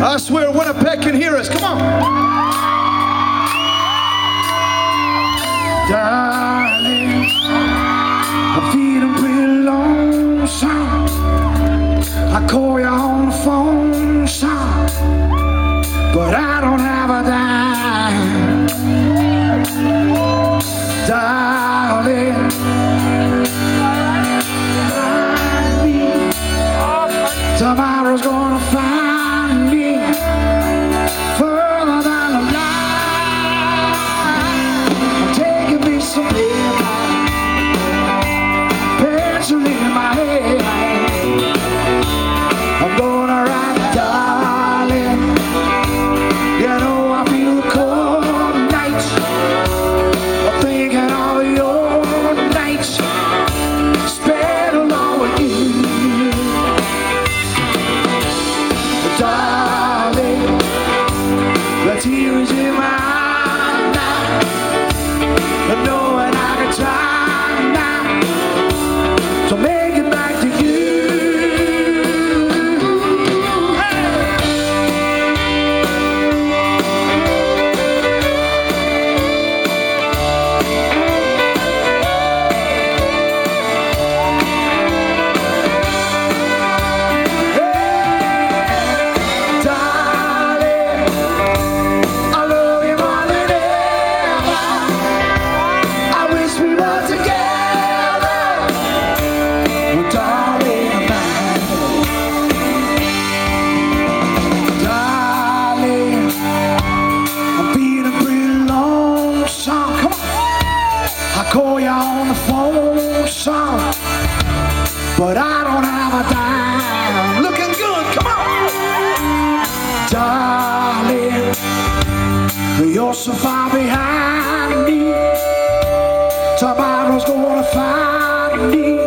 I swear Winnipeg can hear us. Come on. Tomorrow's gonna find tears call you on the phone, son, but I don't have a dime. Looking good, come on, darling. You're so far behind me. Tomorrow's gonna find me.